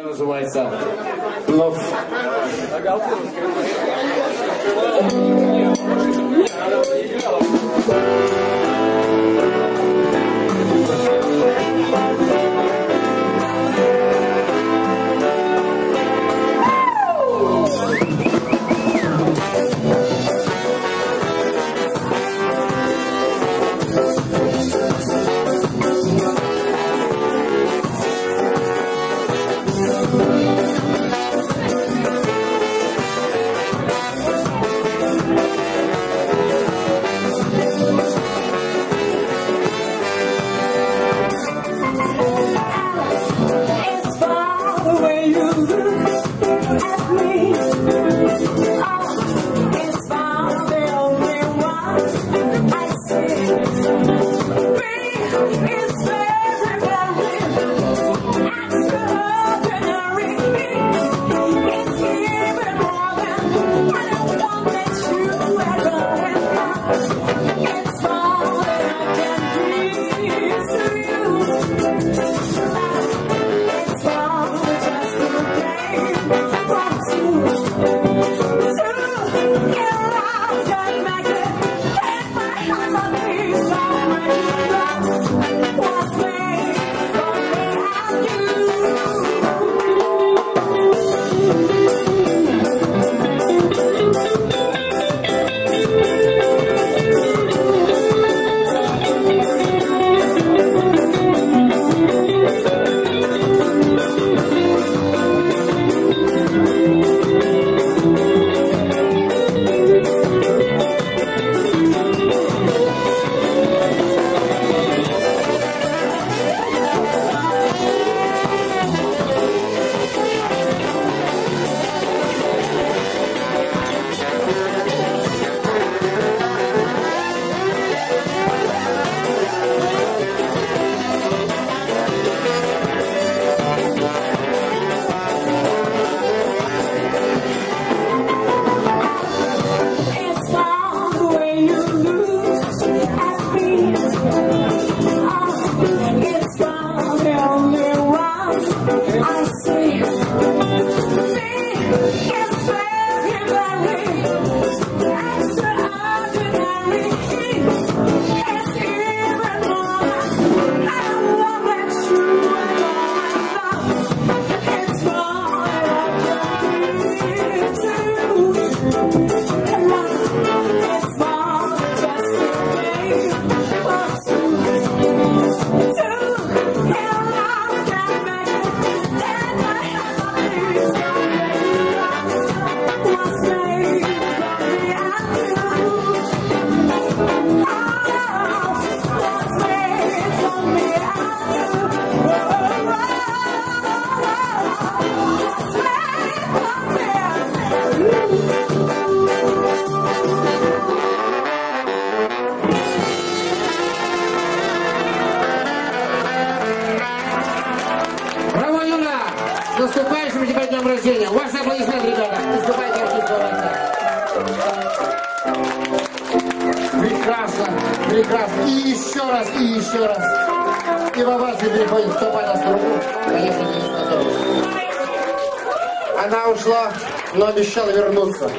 That was a waste of bluff. наступающим тебя днем рождения. Ваши аплодисменты, ребята. Наступайте, артист Прекрасно, прекрасно. И еще раз, и еще раз. И в овации переходит, кто подаст руку. Конечно, не Анатольевич. Она ушла, но обещала вернуться.